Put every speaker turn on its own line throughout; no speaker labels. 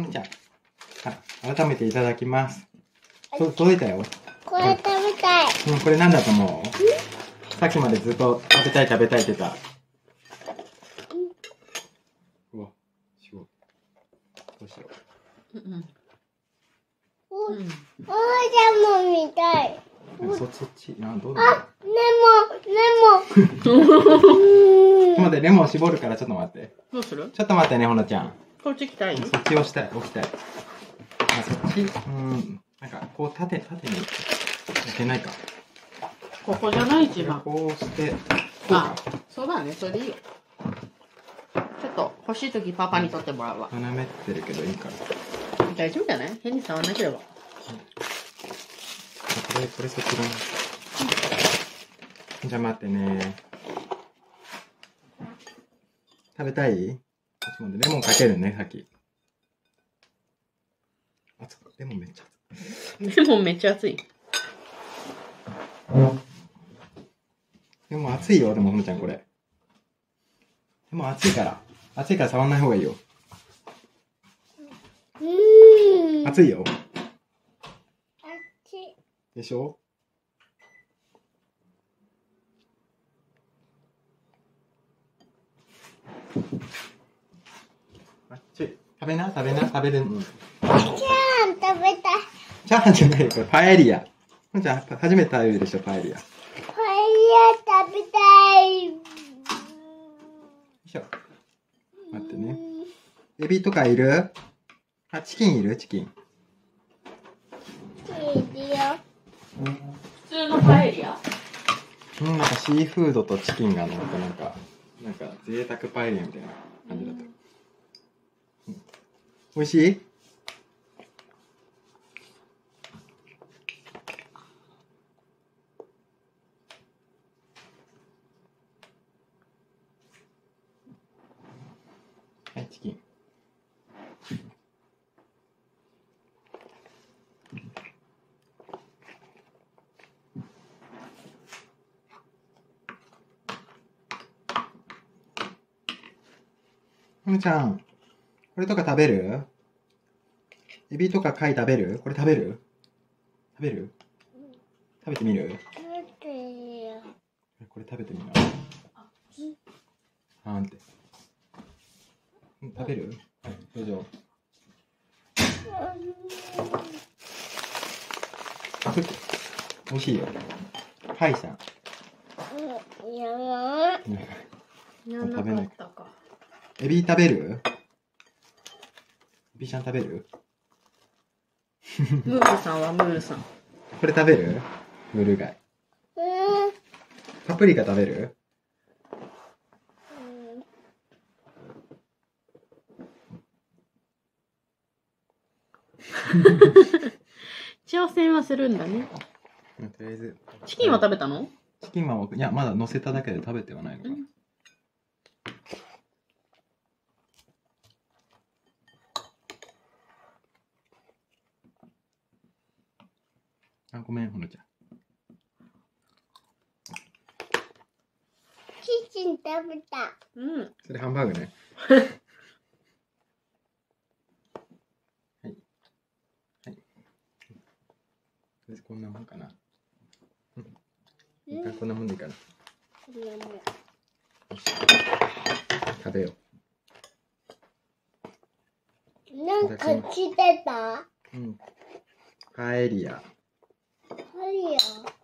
ほのちゃん。あ、改めていただきます。と届いたよ。
これ食べたい。
うん、これなんだと思う？さっきまでずっと食べたい食べたいって言ってた。うわ、すごい。どうしよ
うんうん
お、お
うん
ーちゃんも見たい。
う。そそっち、などうだ
あ、レモン、レモン。う
ちょっと
ーん
待って、レモン絞るからちょっと待って。
どうする？
ちょっと待ってね、ほのちゃん。
こっち来たい？
そっち押したい、押したい。あ、そっちうん。なんか、こう、縦、縦に。いけないか。
ここじゃない？一番
こうして、こう
あ
か。
そうだねそれでいいよちょっと欲しい時パパに取ってもらうわ
斜めってるけどいいから。
大丈夫じゃない？変に触らなければ
これ、これそっちだな。じゃあ待ってね。食べたい？ちょっと待って、レモンかけるね、さっき。あ、そっかレモンめっちゃ
レモンめっちゃ熱い
でも熱いよ、でもほのちゃんこれ。でも熱いから。熱いから触んない方がいいよ。
うーん。
熱いよ。
あっち。
でしょあっち。食べな、食べな、食べる。うん
じゃあ、食べたい。
チャーハンじゃないよ、これパエリア。ほんちゃん、初めて食べるでしょ、パエリア。よ
パエリア食べたい。
いしょ。待ってね。エビとかいる？あ、チキンいる？チキン。
いいよ。
普通のパエリア？
うん、なんかシーフードとチキンが乗ったなんか、なんか贅沢パエリアみたいな感じだった。うん美味しいはい、チキン。ふむちゃん、これとか食べる？エビとか貝食べる？これ食べる？食べる？食べてみる？
食べてよ。
これ食べてみな。あーんって。うん食べる？はい、どうぞ。あ、ふっ美味しいよ。はいさん。
うん、やばい。
やんなかったか
エビ食べる？ちゃん食べる？
ムールさんはムールさん
これ食べる？ムル貝。
うん。
パプリカ食べる？
挑戦はするんだね
うんとりあえず。
チキンは食べたの？
チキンは、いや、まだ乗せただけで食べてはないのかな。
うん
あ、ごめん、ほのちゃん。
キッチン食べた。
うん
それハンバーグね。はい。はい。とりあえずこんなもんかな。うん。一旦こんなもんでいいかな。食べよ
なんかしてた？
う。うん。パエリア。
はい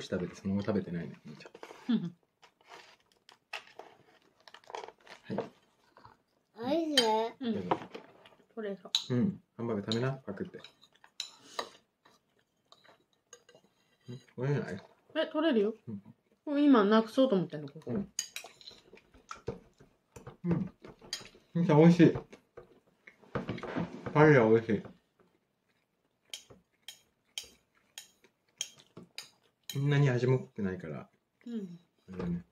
口食べてそのまま食べてないね。ほのちゃん
うん
おいしい。
うん
どうぞ
これが
うん。ハンバーグ食べな、パクって。んこれじゃない？
え取れるよ
うん
今なくそうと思ってんの？ここ
うん。うん。みんな美味しい。パエリア美味しい。そんなに味も濃くないから、
うん。
あれだね。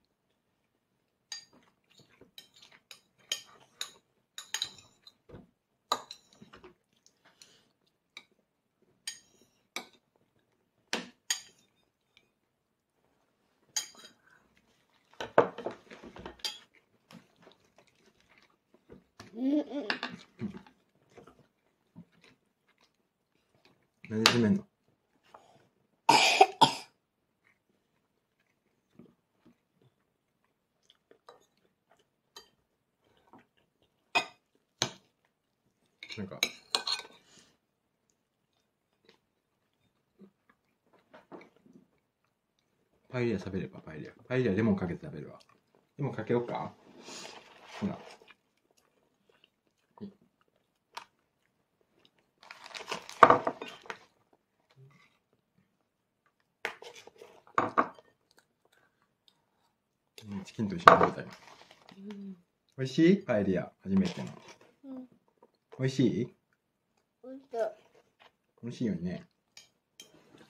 うんうん。
何で締めんのなんかパエリア食べればパエリア。パエリアレモンかけて食べるわ。レモンかけようか。ほら。うん。チキンと一緒に食べたいな。美味しい？パエリア。初めての。
うん。
美味しい。美味しいよね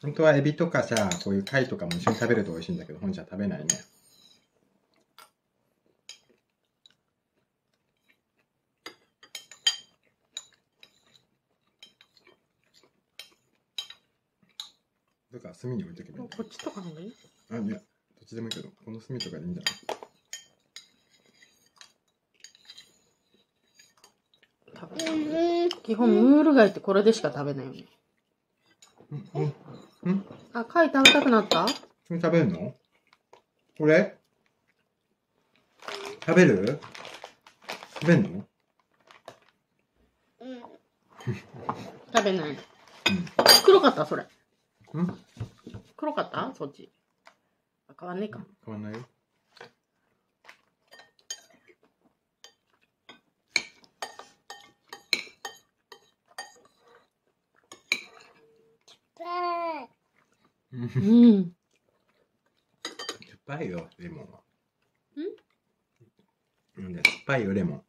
本当はエビとかさこういう貝とかも一緒に食べると美味しいんだけど本ちゃん食べないね。どっか隅に置いとけばいい
こっちとかの方がいい？
あいやどっちでもいいけどこの隅とかでいいんじゃない？
食べ基本ムール貝ってこれでしか食べないよね。
うんうん
あ、貝食べたくなった？
それ食べるの？これ食べる？食べんの？
うん。
食べない。黒かった？それ。
うん。うん
黒かった？そっち。あ変わんねえか。
変わんないようん。
うん。
しょっぱいよレモンは。なん？でしょっぱいよレモン。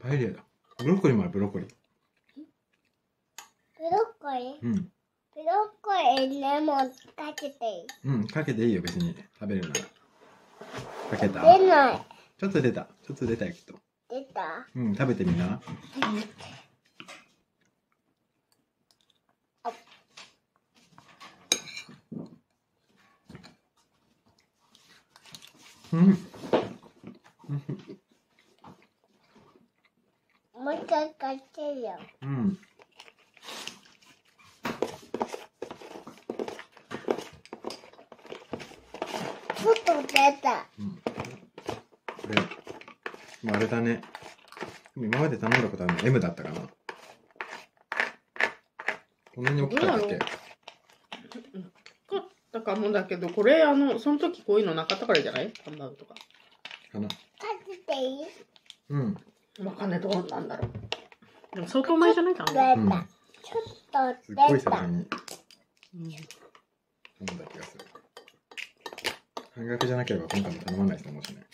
パエリアだ。ブロッコリーもあるブロッコリー。
ブロッコリー？
うん。
ブロッコリーにレモンかけていい。
うんかけていいよ別に。食べるならかけた？
出ない。
ちょっと出た。ちょっと出たよきっと。
出た？
うん食べてみな。うん。
もう一回かけるよ。
うん
ちょっと出た
うんこれもうあれだね。今まで頼んだことあるの M だったかな。こんなに大きかったっけ？
どう買ったかもだけど、これ、あの、その時こういうのなかったからじゃない？ハンバーグとか。
かな。
かけていい？
うん。
わかんない、どうなんだろう。でも相当前じゃない？か
出
な。
うん。
たちょっ
すっごい
と出
に。
うん
頼んだ気がする。半額じゃなければ今回も頼まないと思うしね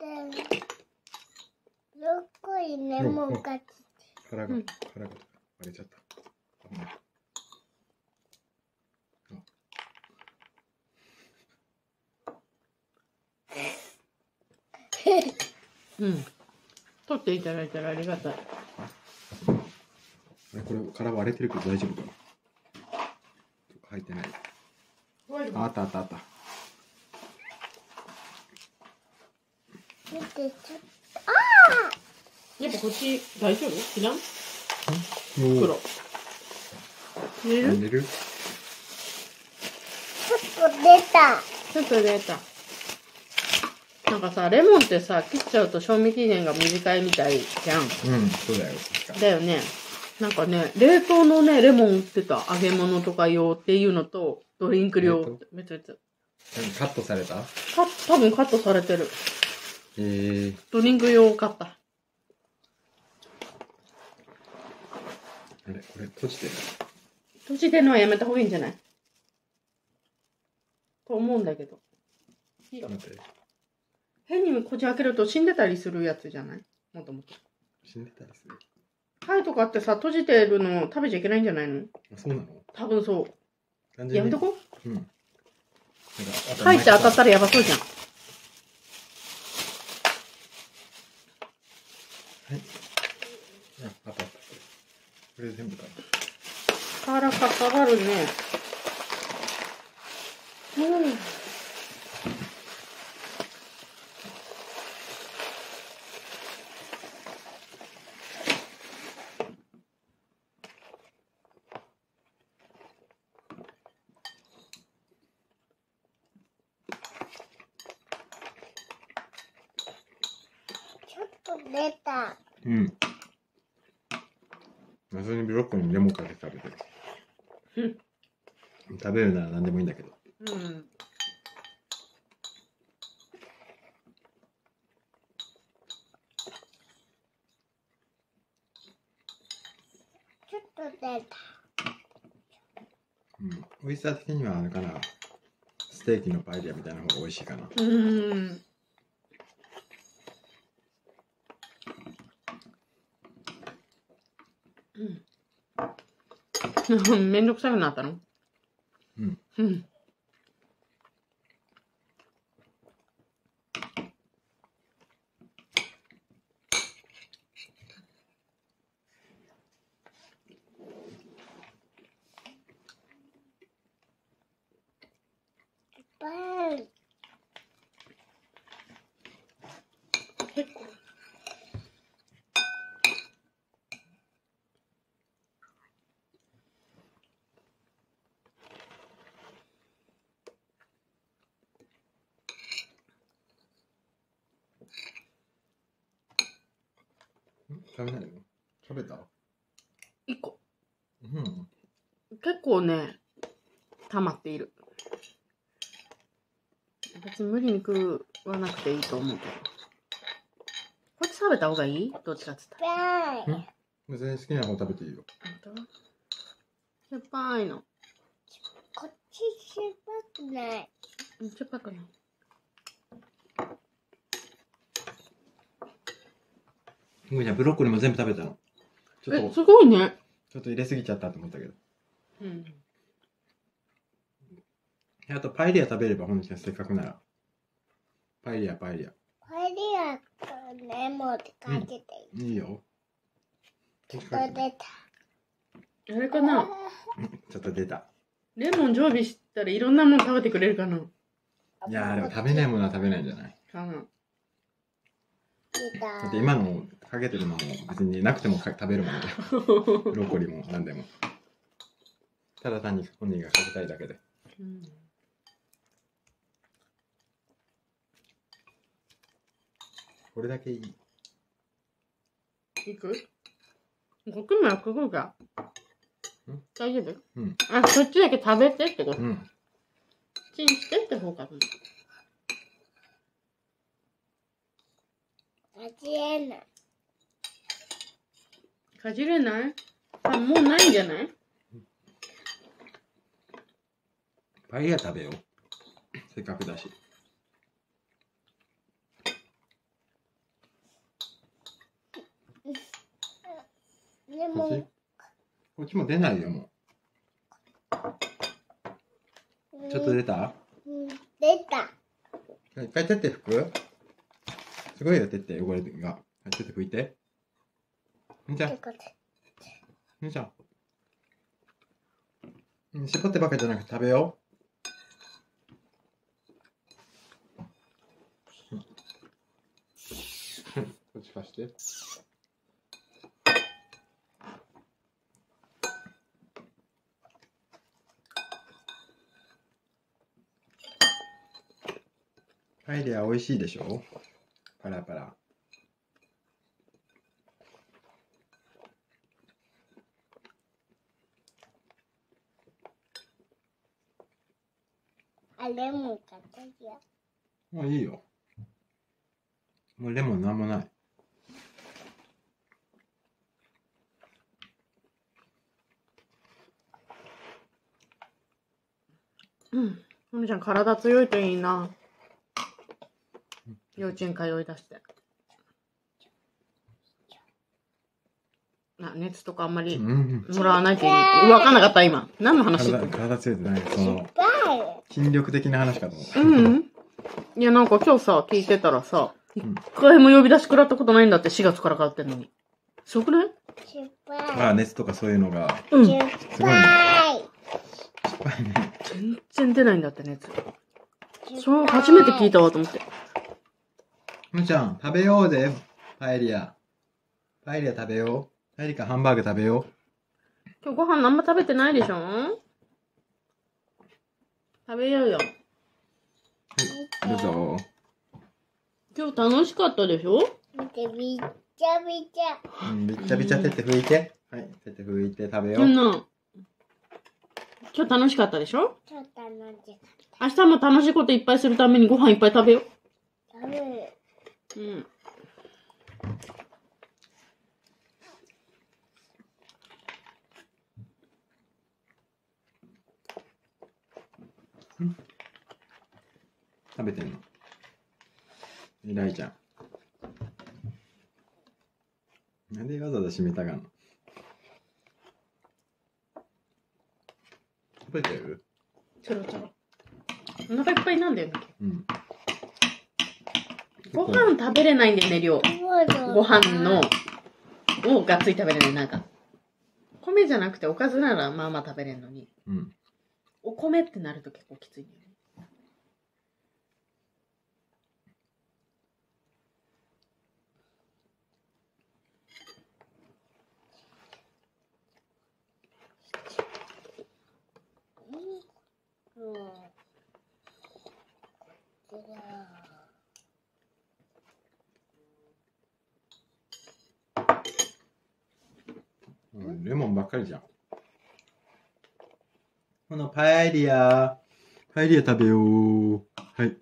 よっこいね、もうかち。
腹が、腹が割れちゃった。
うん。取っていただいたらありがたい。
あれこれ殻割れてるけど大丈夫かな？入ってない。あったあったあった。
見てちょっ
やっぱこっち大丈夫？いらん
お
黒。入れる？
入れる
と出た
ちょっと出た。なんかさ、レモンってさ、切っちゃうと賞味期限が短いみたいじゃん。
うんそうだよ
だよね。なんかね、冷凍のね、レモン売ってた。揚げ物とか用っていうのと、ドリンク用
冷凍？
めちゃめちゃ。
何カットされた？
か多分カットされてる。
えー、
ドリンク用を買った。
あれこれ閉じてる
閉じてるのはやめた方がいいんじゃない？と思うんだけど。いいよ。変にこじ開けると死んでたりするやつじゃない？もともと。
死んでたりする
貝とかってさ、閉じてるの食べちゃいけないんじゃないの？
あそうなの？
多分そう。やめとこ
うんなんか
貝って当たった
ら
らやばそうじゃん。
ああったあったこれ全部か
からかさばるね。うん。
ちょっと出た。
うん謎にブロッコリーにレモンかけて食べてる食べるなら何でもいいんだけど
うん。
ちょっと出た。
うん美味しさ的にはあれかなステーキのパエリアみたいな方が美味しいかな
うん。めんどくさくなったの？
うん。
うん。結構。
食べないの？食べた？
一個。
うん
結構ね、溜まっている。別に無理に食わなくていいと思うけど。こっち食べた方がいい？どっちかっつったら。
バーン。
別に好きな方食べていいよ
本当？しょっぱいの。
こっちしょっぱくない。
うんしょっぱくない。
むーちゃんブロッコリーも全部食べたの？ちょっ
え、
と
すごいね。
ちょっと入れすぎちゃったと思ったけど
うん。
あとパエリア食べれば本日はせっかくならパエリアパエリア
パエリアとレモンってかけていい。
いいよ
ちょっと出た。
あれかな？
ちょっと出た
レモン常備したらいろんなもの食べてくれるかな？い
やーでも食べないものは食べないんじゃない？
かな
出
だって
た。
今のかけてるのも別になくてもか食べるもので。ブロッコリーも何でも。ただ単に本人がかけたいだけで。
うん。
これだけいい。
いく？ごくんはくぐるか
ん？
大丈夫？
うん。
あ、そっちだけ食べてってこと？
うん。
チンしてって方かな
味えない。
かじれない？あ、もうないんじゃない？
パエリア食べよう。せっかくだし。こっち？こっちも出ないよもう。ちょっと出た？
うん、出た。
一回手って拭く？すごいよ手って汚れが。はいちょっと拭いて。みーちゃんみーちゃんうん絞ってばかりじゃなくて食べよう。うん。こっち貸して。パエリア美味しいでしょ？パラパラ
あレモン買ったじゃん。
もういいよ。もうレモンなんもない。
うん。ふみちゃん、体強いといいな。幼稚園通い出して。あ、熱とかあんまり
うん。
もらわないといい。わかんなかった、今。何の話
体、体強いってない。その、筋力的な話かと思った。
うん。いや、なんか今日さ、聞いてたらさ、一
ん
回も呼び出し食らったことないんだって、4月から通ってんのに。すごくない？
失
あ
敗。
熱とかそういうのが、
うん。
失
すごいね。
敗。
失敗ね。
全然出ないんだって、熱。そう、初めて聞いたわと思って。
むちゃん、食べようぜ。パエリア。パエリア食べよう。パエリカハンバーグ食べよ
今日ご飯あんま食べてないでしょ？食べようよ。
う。どうぞ。
今日楽しかったでしょ？
見て、びっちゃびちゃ。
うん、びっちゃびちゃ手って拭いて。はい、手って拭いて食べよう。
うんな。今日楽しかったでしょ？
ちょっと飲んで
明日も楽しいこといっぱいするためにご飯いっぱい食べよ
食べる。
う。うん。
食べてんの？偉いじゃん。なんでわざわざ閉めたがんの？食べてる？
ちょろちょろ。お腹いっぱいなんだよね。
うん。
ご飯食べれないんだよね、量。ご飯の、をがっつり食べれない。なんか。米じゃなくておかずならまあまあ食べれるのに。
うん。
お米ってなると結構きついね。
うん。
うん、レモンばっかりじゃん。このパエリア。パエリア食べよう。はい。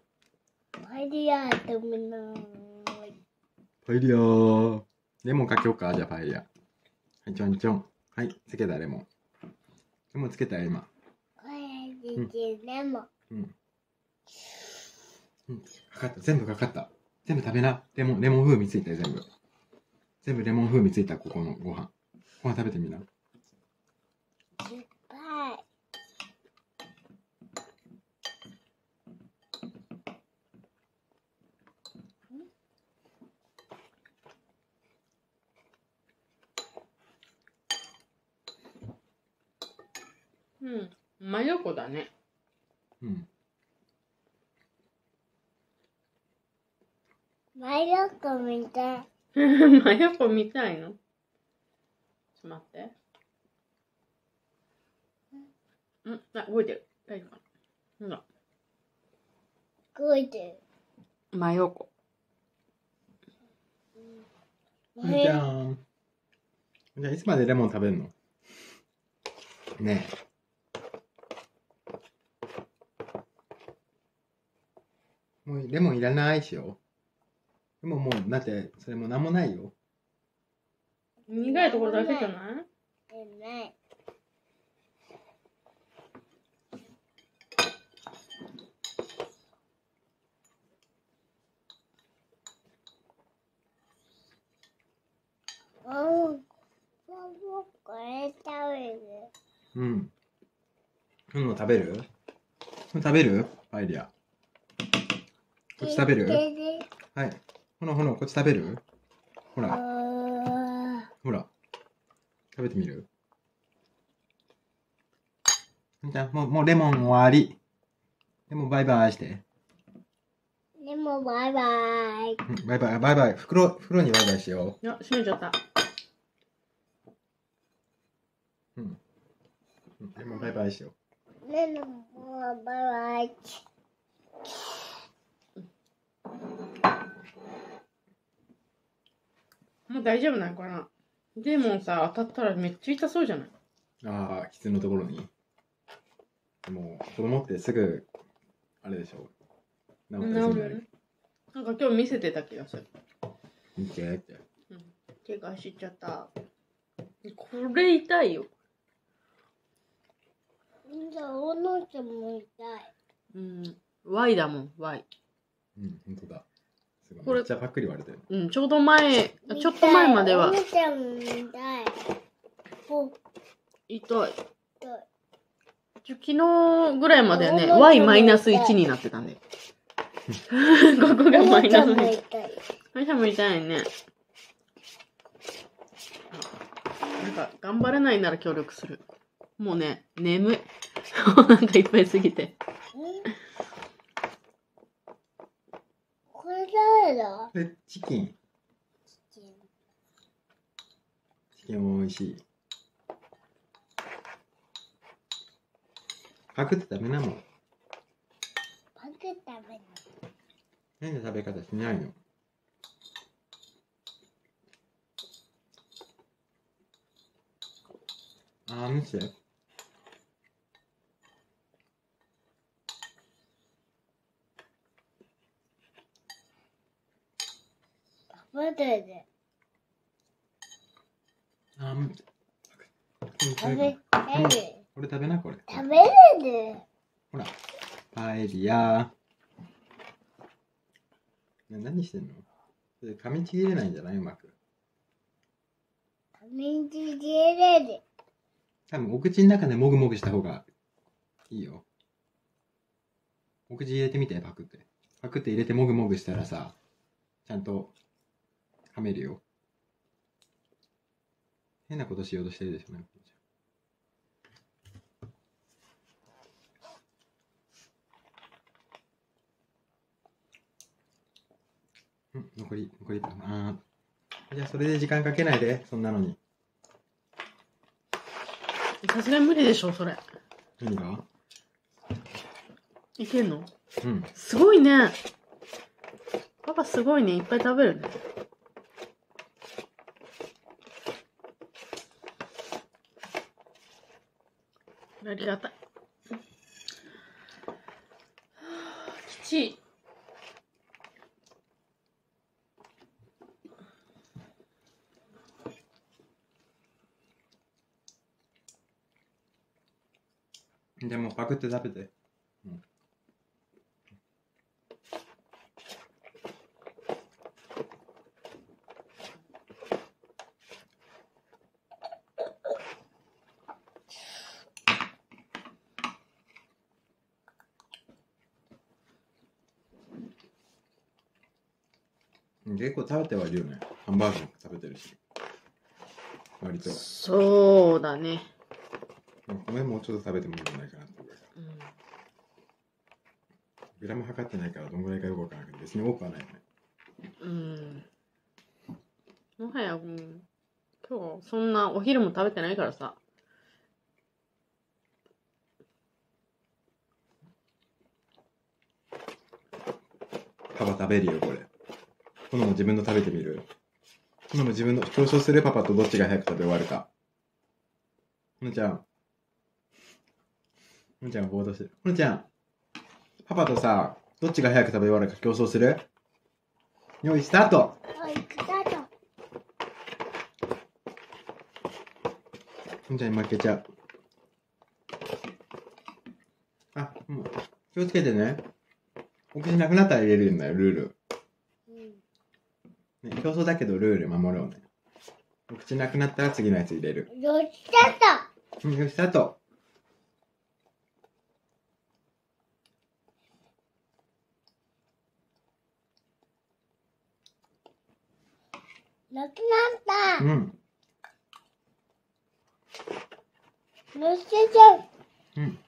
パリアともない。
パエリア。レモンかけようかじゃあパエリア。はい、ちょんちょん。はい、つけたレモン。レモンつけたよ、今。
これでレモン。
うん。うん、かかった。全部かかった。全部食べな。レモン、レモン風味ついたよ、全部。全部レモン風味ついた、ここのご飯。ご飯食べてみな。
うん。真横だね。
うん。
マイロコみたい。
真横見たいの？と待って。うん、あ、動いてる。大丈夫かな？ほら。
動いて
真横。
る。
ふみちゃん。じゃあ、いつまでレモン食べるの？ねえ。もうレモンいらないしよ。でももう、だって、それもうなんもないよ。
苦いところだけじゃない？
ない。うん。これ食べる。
うん。うんの食べる？うん食べる？パエリア。こっち食べる？はい。ほらほら、こっち食べる？ほら、
あ
ほら。食べてみる？もう、もうレモン終わり。レモンバイバイして。
ーでもバイバイ。
うんバイバイ、バイバイ。袋、袋にバイバイしよ
あ、閉めちゃった。
う。うん。うんレモンバイバイしよ
でもバイバイ。
もう大丈夫なのかな？でもさ、当たったらめっちゃ痛そうじゃない？
う。ああ、傷のところに。でも、子供ってすぐあれでしょ？治
な
ったりするんだよ
なんか今日見せてた気がする。
見てって
怪我しちゃった。これ痛いよ。
じゃあ、おのちゃんも痛い。
うん。Y だもん、Y。
うん本当だすごい
これ
めっちゃパックリ割れてる
うん、ちょうど前、あちょっと前までは
おのちゃんも痛い。お、
痛い。
痛い。
ちょ昨日ぐらいまではね、
お
Y マイナス1になってたんで。ここが
お
マイナス
のちゃんも
1。
痛い。
会社も痛いね。なんか、頑張れないなら協力する。もうね、眠い。なんかいっぱいすぎて。
誰だ
これチキン。チキンも美味しい。パクってダメなもん。
パク食べない。
変な食べ方しないの？あー見て
食べてる。
あ
食べ。
これ食べなこれ。
食べれる。
ほら。パエリア。な何してんの？噛みちぎれないんじゃない？うまく。
食べちぎれる。
多分お口の中でもぐもぐした方がいいよ。お口入れてみてパクって。パクって入れてもぐもぐしたらさちゃんと噛めるよ変なことしようとしてるでしょなんかうん残り残りあーじゃあそれで時間かけないでそんなのに
さすがに無理でしょ、それ。
何が？
いけんの？
うん
すごいね。パパすごいね。いっぱい食べるね。ありがたい。きちい。
でもパクって食べて。うん、結構食べてはいるよね。ハンバーグも食べてるし。割と。
そうだね。
米もうちょっと食べてもいいんじゃないかなってう
ん
グラム測ってないからどんぐらいかよくわからないけど別に多くはないよね。
うん。もはや、うん、今日そんなお昼も食べてないからさ。
パパ食べるよ、これ。今度も自分の食べてみる。今度も自分の競争するパパとどっちが早く食べ終わるか。ほのちゃん。ほのちゃんがボードしてる。ほのちゃん。パパとさ、どっちが早く食べ終わるか競争する？用意スタート
はい、スタート。
ほのちゃんに負けちゃう。あ、もう、気をつけてね。お口なくなったら入れるんだよ、ルール。競争だけどルール守ろうね。お口なくなったら次のやつ入れる。
よし、スタート。
うん、よし、スタート。
なくなっ
うん、
た。のせちゃう。
うん。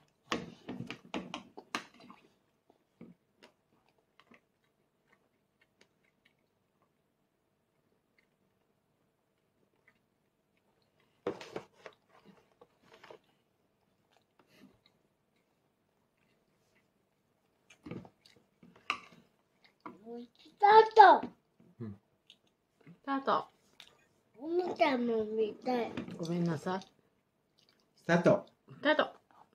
スタート。
スタート。
おも見たい。
ごめんなさい。
スタート。
スタート。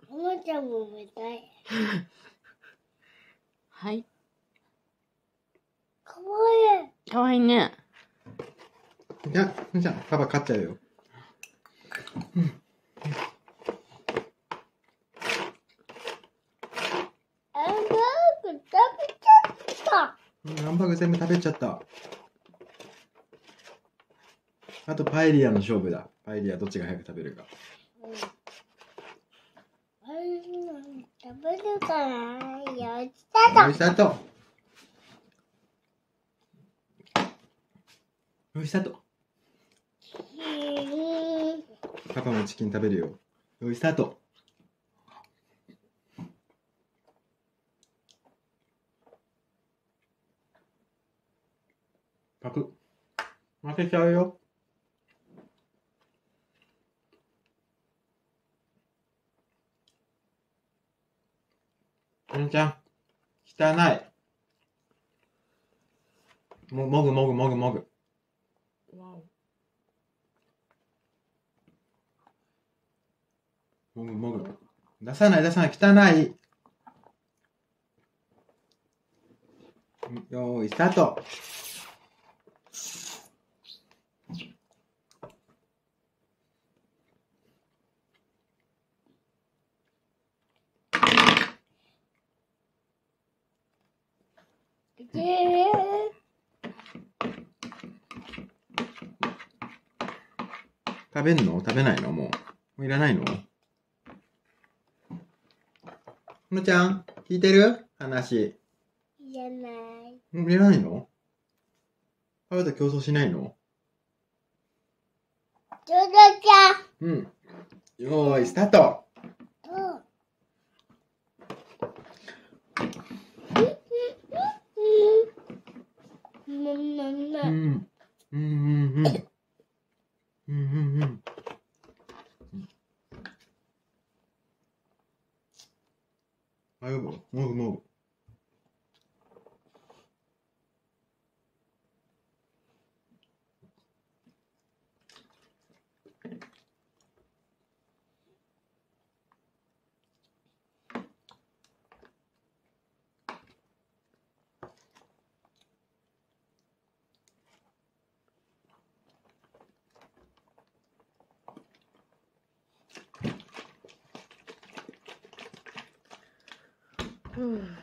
おもちゃも見たい。
はい。
かわいい。
かわいいね。
じゃパパ勝っちゃうよ。
ハンバーグ食べちゃった。
うんハンバーグ全部食べちゃった。あとパエリアの勝負だ。パエリアどっちが早く食べるか。
あれ食べるからよしスター
よいスタート。よいスタート。
トうん
パパもチキン食べるよ。よいスタート。パク。負けちゃうよ。んちゃん、汚い。も、もぐもぐもぐもぐ。もぐもぐ。出さない出さない、汚い。うんよーい、スタート。
で
食べんの？食べないの？もう。もういらないの？ほのちゃん、聞いてる？話。
じゃない。
うんいらないの？パパと競争しないの？
ちょうどちゃ
うん。よーい、スタート。
ん。うん。うん。うん。うん。
うん。うんうんうん。うんうんうん。あ、よもぐもぐ。
うん。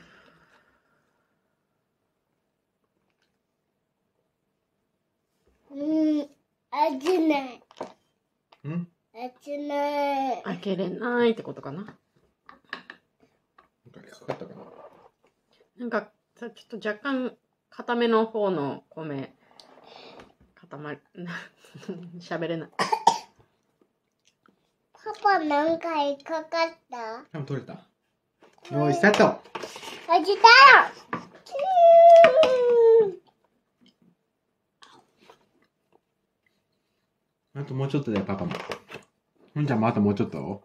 うん。味ない。
うん
味ない。
開けれないってことかな。
なんかかかったかな
なんかさ、ちょっと若干固めの方の米、固まり、喋れない。
パパ何回かかった？
多分取れた。よーい、スタート。
味だ
あともうちょっとだよ、パパも。ほん。ちゃん。もあともうちょっとほん。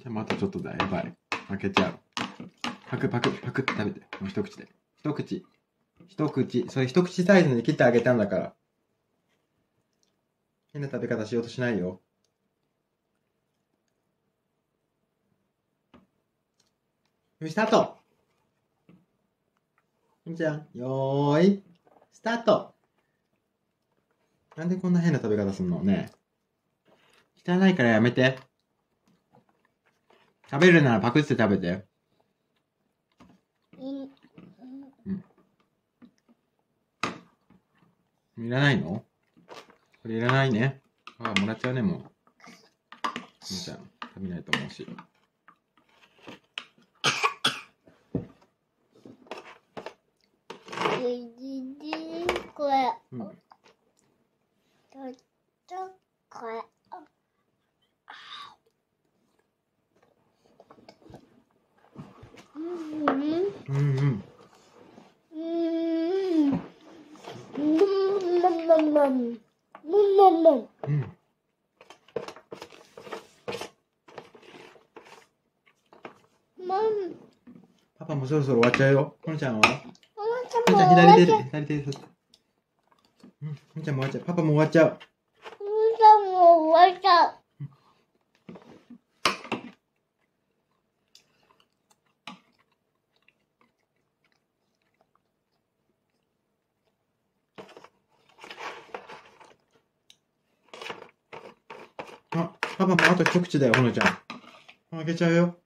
ちゃん。もあとちょっとだ、やばい。負けちゃう。パクパクパクって食べて。もう一口で。一口。一口。それ一口サイズに切ってあげたん。だから。変な食べ方しようとしないよ。よし、スタートほん。ちゃん、よーい。スタートなんでこんな変な食べ方すんの？ねえ汚いからやめて。食べるならパクって食べて。
うん
いらないの？これいらないね。ああ、もらっちゃうね、もう。みーちゃん、食べないと思うし。
いです。うん、
みちゃん
も終わっちゃ
う。パパも終わっちゃう。みちゃんも終わっちゃう。あ、パパもあと一口だよ、ほのちゃん。ちゃうよ。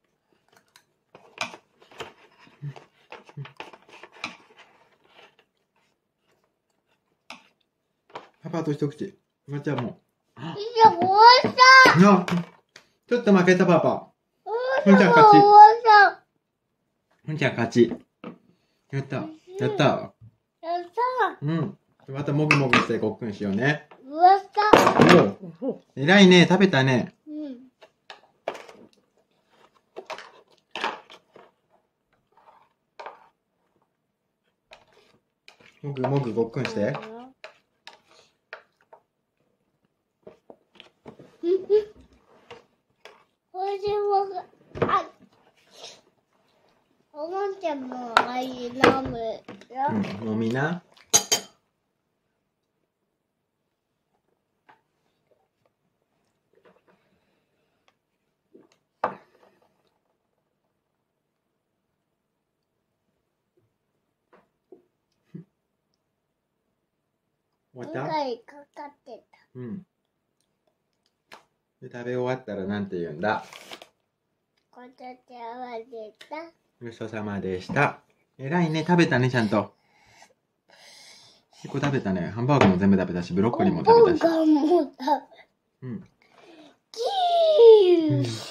と一口。ほのちゃんも。
いや、終わった。
なちょっと負けたパパ。
終わ
ほんちゃん勝ち
った。
ほんちゃん勝ち。やった。やった。
やった。
うん。またもぐもぐしてごっくんしようね。
終わった。
おう偉いね。食べたね。
うん。
もぐもぐごっくんして。
これも、あ、おもちゃもあい飲むよ。
うん。飲みな。終わ
2
った？
回かかってた。
うん。で食べ終わったらなんて言うんだ？
こたつ合わせた。
ごちそうさまでした。偉いね。食べたね、ちゃんと。結構食べたね。ハンバーグも全部食べたし、ブロッコリーも食べたし。
お盆がもう食べ
うん。
きー